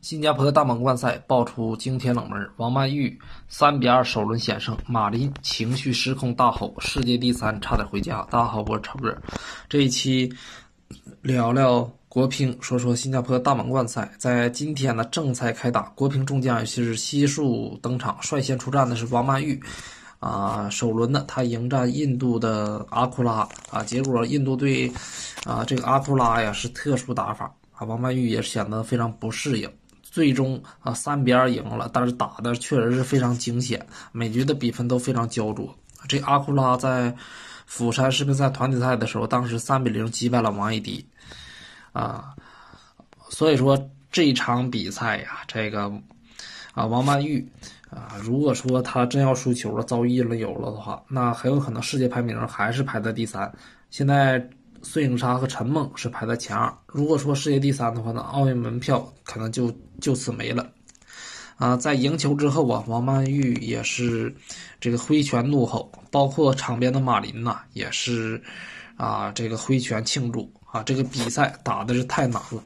新加坡大满贯赛爆出惊天冷门，王曼玉三比二首轮险胜，马林情绪失控大吼：“世界第三，差点回家！”大家好，我是超哥，这一期聊聊国乒，说说新加坡大满贯赛。在今天的正赛开打，国乒众将也是悉数登场，率先出战的是王曼玉。啊，首轮呢，他迎战印度的阿库拉啊，结果印度队啊，这个阿库拉呀是特殊打法啊，王曼玉也显得非常不适应。最终啊，三比二赢了，但是打的确实是非常惊险，每局的比分都非常焦灼。这阿库拉在釜山世乒赛团体赛的时候，当时三比零击败了王艺迪，啊，所以说这场比赛呀，这个啊，王曼玉啊，如果说他真要输球了，遭遇了有了的话，那很有可能世界排名还是排在第三。现在。孙颖莎和陈梦是排在前二。如果说世界第三的话呢，奥运门票可能就就此没了。啊，在赢球之后啊，王曼玉也是这个挥拳怒吼，包括场边的马琳呐，也是啊这个挥拳庆祝啊。这个比赛打的是太难了